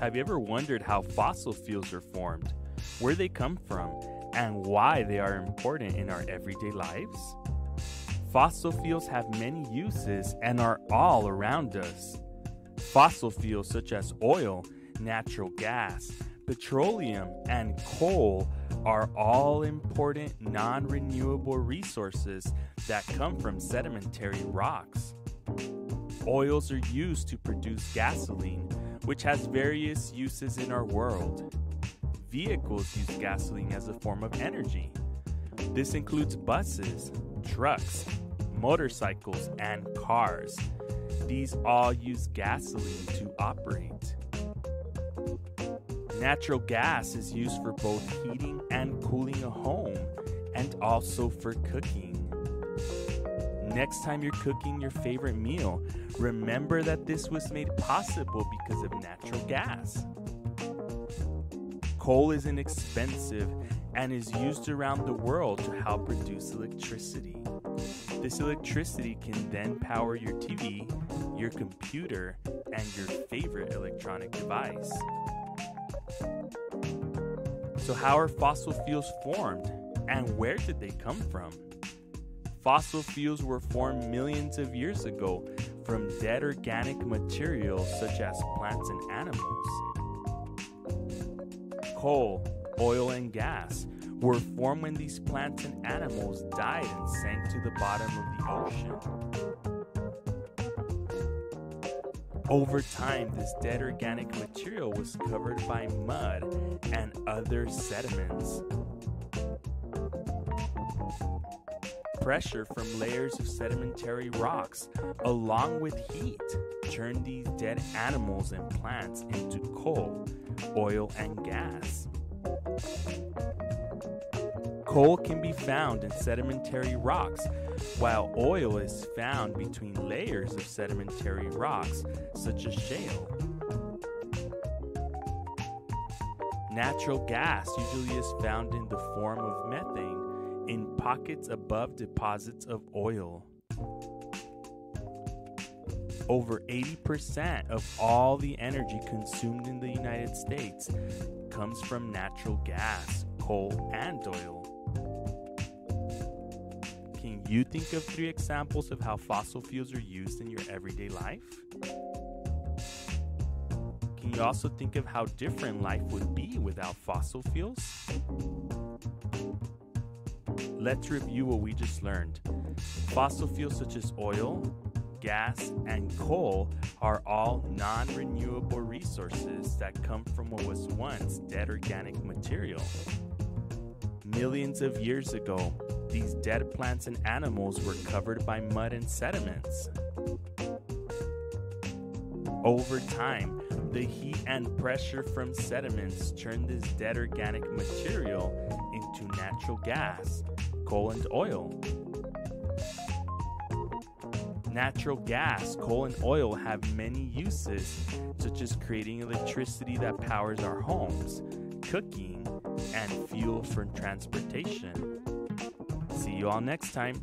Have you ever wondered how fossil fuels are formed, where they come from, and why they are important in our everyday lives? Fossil fuels have many uses and are all around us. Fossil fuels such as oil, natural gas, petroleum, and coal are all important non renewable resources that come from sedimentary rocks. Oils are used to produce gasoline which has various uses in our world. Vehicles use gasoline as a form of energy. This includes buses, trucks, motorcycles, and cars. These all use gasoline to operate. Natural gas is used for both heating and cooling a home, and also for cooking. Next time you're cooking your favorite meal, remember that this was made possible because of natural gas. Coal is inexpensive and is used around the world to help produce electricity. This electricity can then power your TV, your computer, and your favorite electronic device. So, how are fossil fuels formed and where did they come from? Fossil fuels were formed millions of years ago from dead organic materials such as plants and animals. Coal, oil, and gas were formed when these plants and animals died and sank to the bottom of the ocean. Over time, this dead organic material was covered by mud and other sediments. Pressure from layers of sedimentary rocks, along with heat, turn these dead animals and plants into coal, oil, and gas. Coal can be found in sedimentary rocks, while oil is found between layers of sedimentary rocks, such as shale. Natural gas usually is found in the form of pockets above deposits of oil. Over 80% of all the energy consumed in the United States comes from natural gas, coal, and oil. Can you think of three examples of how fossil fuels are used in your everyday life? Can you also think of how different life would be without fossil fuels? Let's review what we just learned. Fossil fuels such as oil, gas, and coal are all non renewable resources that come from what was once dead organic material. Millions of years ago, these dead plants and animals were covered by mud and sediments. Over time, the heat and pressure from sediments turned this dead organic material into natural gas, coal, and oil. Natural gas, coal, and oil have many uses, such as creating electricity that powers our homes, cooking, and fuel for transportation. See you all next time.